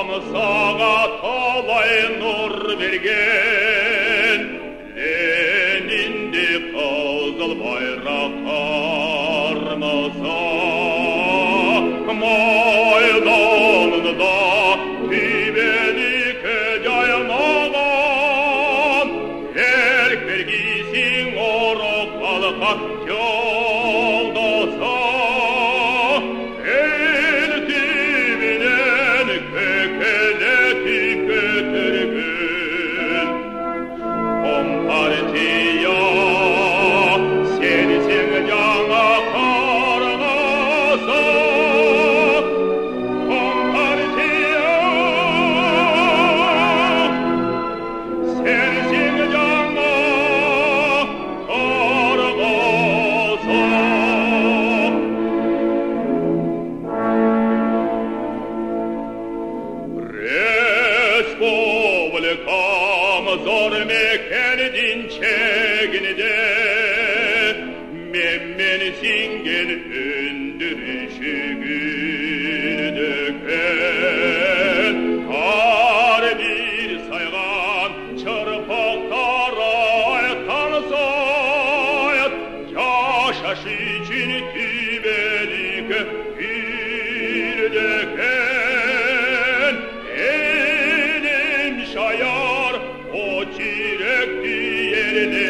Samsağa talay nur vergen Lenindi kızıl bayrak armasa Maydanında tibeni kecaymadan Erk vergisin orok halka yok mı görmeken din çegnide Memmen singen öndürüşü gündüken Har bir saygan çarpık taraytan soyat Yaşaş için tübe Dio